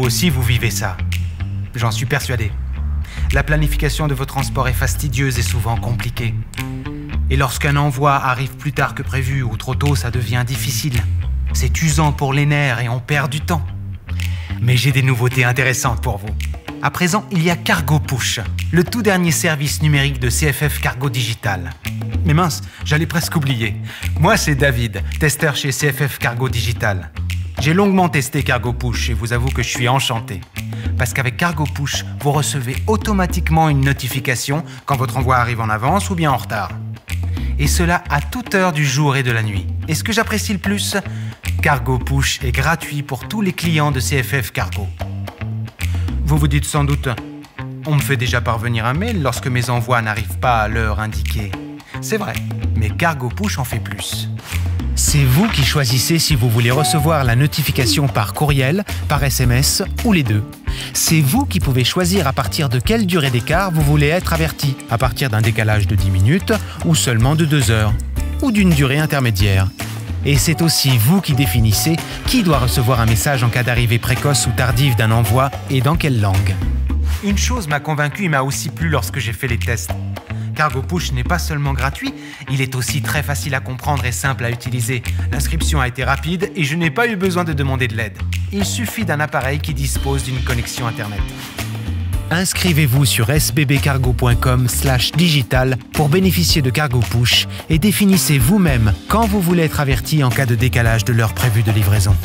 aussi, vous vivez ça. J'en suis persuadé. La planification de vos transports est fastidieuse et souvent compliquée. Et lorsqu'un envoi arrive plus tard que prévu ou trop tôt, ça devient difficile. C'est usant pour les nerfs et on perd du temps. Mais j'ai des nouveautés intéressantes pour vous. À présent, il y a Cargo Push, le tout dernier service numérique de CFF Cargo Digital. Mais mince, j'allais presque oublier. Moi, c'est David, testeur chez CFF Cargo Digital. J'ai longuement testé Cargo Push et vous avoue que je suis enchanté. Parce qu'avec Cargo Push, vous recevez automatiquement une notification quand votre envoi arrive en avance ou bien en retard. Et cela à toute heure du jour et de la nuit. Et ce que j'apprécie le plus, Cargo Push est gratuit pour tous les clients de CFF Cargo. Vous vous dites sans doute, on me fait déjà parvenir un mail lorsque mes envois n'arrivent pas à l'heure indiquée. C'est vrai, mais Cargo Push en fait plus. C'est vous qui choisissez si vous voulez recevoir la notification par courriel, par SMS ou les deux. C'est vous qui pouvez choisir à partir de quelle durée d'écart vous voulez être averti, à partir d'un décalage de 10 minutes ou seulement de 2 heures, ou d'une durée intermédiaire. Et c'est aussi vous qui définissez qui doit recevoir un message en cas d'arrivée précoce ou tardive d'un envoi et dans quelle langue. Une chose m'a convaincu et m'a aussi plu lorsque j'ai fait les tests. Cargo Push n'est pas seulement gratuit, il est aussi très facile à comprendre et simple à utiliser. L'inscription a été rapide et je n'ai pas eu besoin de demander de l'aide. Il suffit d'un appareil qui dispose d'une connexion Internet. Inscrivez-vous sur sbbcargo.com/digital pour bénéficier de Cargo Push et définissez vous-même quand vous voulez être averti en cas de décalage de l'heure prévue de livraison.